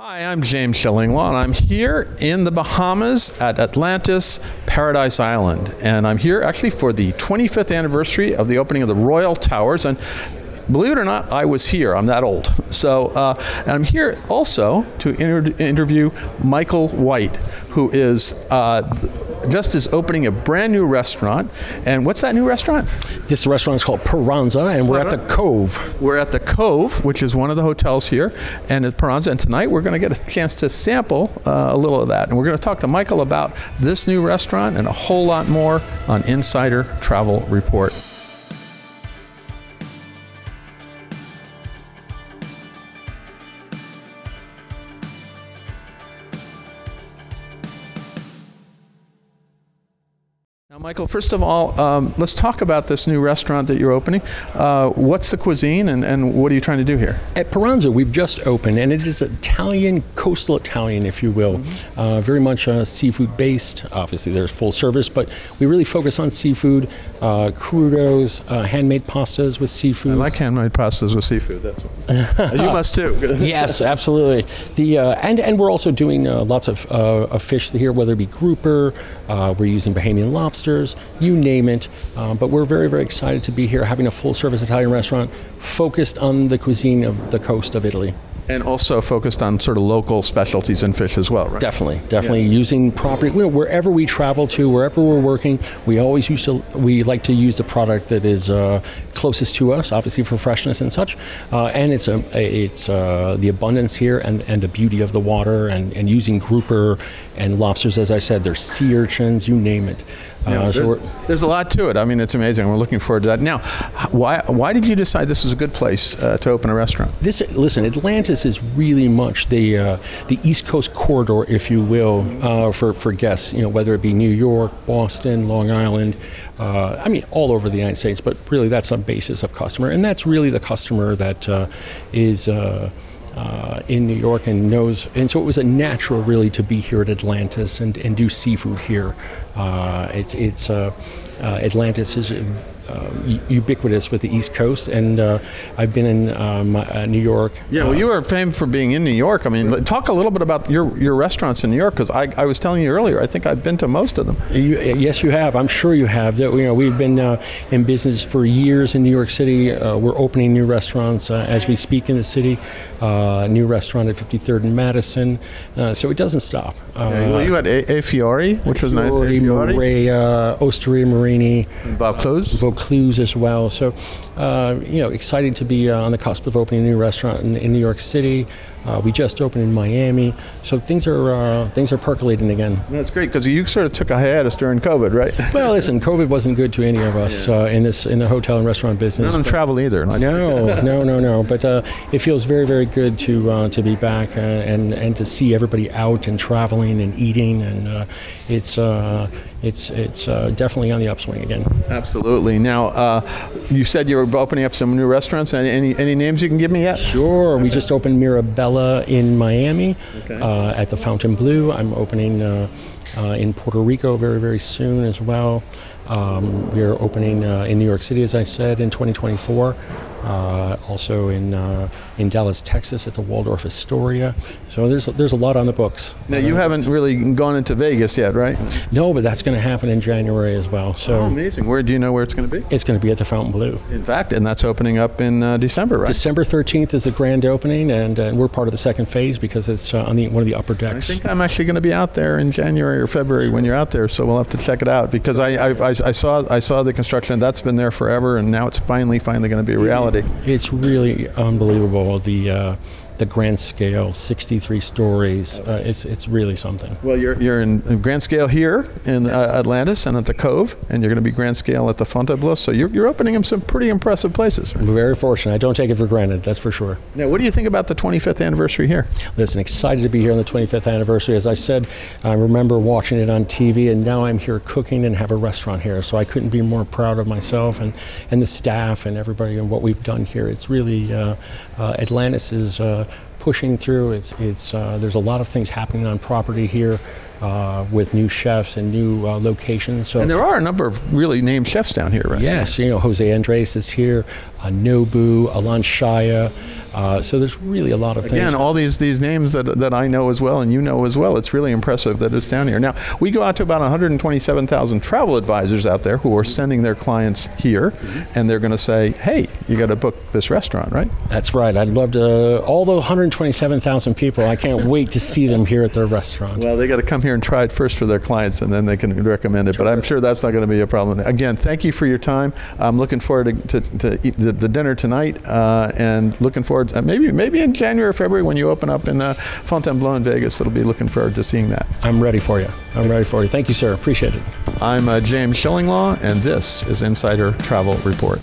Hi, I'm James Shillinglaw, and I'm here in the Bahamas at Atlantis Paradise Island. And I'm here actually for the 25th anniversary of the opening of the Royal Towers. And believe it or not, I was here. I'm that old. So, uh, I'm here also to inter- interview Michael White, who is uh, just is opening a brand new restaurant. And what's that new restaurant? This restaurant is called Paranza, and we're at the Cove. We're at the Cove, which is one of the hotels here, and at Paranza. And tonight we're going to get a chance to sample uh, a little of that. And we're going to talk to Michael about this new restaurant and a whole lot more on Insider Travel Report. Now, Michael, first of all, um, let's talk about this new restaurant that you're opening. Uh, what's the cuisine and, and what are you trying to do here? At Paranza, we've just opened, and it is Italian, coastal Italian, if you will. Mm-hmm. Uh, very much uh, seafood based. Obviously, there's full service, but we really focus on seafood, uh, crudos, uh, handmade pastas with seafood. I like handmade pastas with seafood. That's what. you must too. yes, absolutely. The uh, and and we're also doing uh, lots of, uh, of fish here, whether it be grouper. Uh, we're using Bahamian lobsters, you name it. Uh, but we're very very excited to be here, having a full service Italian restaurant focused on the cuisine of the coast of Italy. And also focused on sort of local specialties and fish as well, right? Definitely, definitely using property. You know, wherever we travel to, wherever we're working, we always use to. We like to use the product that is uh, closest to us, obviously for freshness and such. Uh, and it's a, it's uh, the abundance here and, and the beauty of the water and, and using grouper and lobsters, as I said, they're sea urchins, you name it. Yeah, Uh, so there's, there's a lot to it. I mean, it's amazing. We're looking forward to that. Now, why why did you decide this is a good place uh, to open a restaurant? this listen, Atlantis is really much the uh, the East Coast corridor, if you will, uh, for for guests. You know, whether it be New York, Boston, Long Island. Uh, I mean, all over the United States, but really that's a basis of customer, and that's really the customer that uh, is. Uh, uh, in New York and knows, and so it was a natural really to be here at Atlantis and, and do seafood here. Uh, it's it's uh, uh, Atlantis is uh, ubiquitous with the East Coast, and uh, I've been in um, uh, New York. Yeah, well, you are famed for being in New York. I mean, talk a little bit about your, your restaurants in New York because I, I was telling you earlier, I think I've been to most of them. You, yes, you have. I'm sure you have. That you know, we've been uh, in business for years in New York City. Uh, we're opening new restaurants uh, as we speak in the city. Uh, new restaurant at 53rd and Madison. Uh, so it doesn't stop. Uh, well, you had A, Ai Fiori, which was nice. Fiori. Marea, Osteria Morini, Bob Vaucluse as well. So, uh, you know, excited to be uh, on the cusp of opening a new restaurant in, in New York City. Uh, we just opened in Miami, so things are uh, things are percolating again. That's great because you sort of took a hiatus during COVID, right? Well, listen, COVID wasn't good to any of us uh, in this in the hotel and restaurant business. Of them travel either. Like- no, no, no, no. But uh, it feels very, very good to uh, to be back and and to see everybody out and traveling and eating, and uh, it's uh, it's it's uh, definitely on the upswing again. Absolutely. Now, uh, you said you were opening up some new restaurants. Any, any any names you can give me yet? Sure. We just opened Mirabella in Miami uh, at the Fontainebleau. I'm opening uh, uh, in Puerto Rico very, very soon as well. Um, we're opening uh, in New York City, as I said, in 2024. Uh, also in uh, in Dallas, Texas, at the Waldorf Astoria. So there's there's a lot on the books. Now, you haven't really gone into Vegas yet, right? No, but that's going to happen in January as well. So Oh, amazing. Where do you know where it's going to be? it's going to be at the Fontainebleau. In fact, and that's opening up in uh, December, right? December 13th is the grand opening, and, uh, we're part of the second phase because it's uh, on the one of the upper decks. I think I'm actually going to be out there in January or February when you're out there, so we'll have to check it out because I, I, I, I saw I saw the construction that's been there forever, and now it's finally finally going to be a reality. It's really unbelievable the uh, the grand scale, 63 stories. Uh, it's it's really something. Well, you're, you're in grand scale here in uh, Atlantis and at the Cove, and you're going to be grand scale at the Fontainebleau. So you're, you're opening in some pretty impressive places. I'm very fortunate. I don't take it for granted. That's for sure. Now, what do you think about the 25th anniversary here? Listen, excited to be here on the 25th anniversary. As I said, I remember watching it on TV, and now I'm here cooking and have a restaurant here. So I couldn't be more proud of myself and, and the staff and everybody and what we've done here. It's really uh, uh, Atlantis is uh, pushing through. It's it's uh, there's a lot of things happening on property here. Uh, with new chefs and new uh, locations, so And there are a number of really named chefs down here, right? Yes, you know, Jose Andres is here, uh, Nobu, Alon Shaya, Uh, so there's really a lot of Again, things. all these these names that, that I know as well and you know as well. It's really impressive that it's down here. Now we go out to about 127,000 travel advisors out there who are sending their clients here, and they're going to say, "Hey, you got to book this restaurant, right?" That's right. I'd love to. All the 127,000 people, I can't wait to see them here at their restaurant. Well, they got to come here and try it first for their clients, and then they can recommend it. But I'm sure that's not going to be a problem. Again, thank you for your time. I'm looking forward to, to, to eat the, the dinner tonight, uh, and looking forward to, maybe maybe in January or February when you open up in uh, Fontainebleau in Vegas. It'll be looking forward to seeing that. I'm ready for you. I'm ready for you. Thank you, sir. Appreciate it. I'm uh, James Shillinglaw, and this is Insider Travel Report.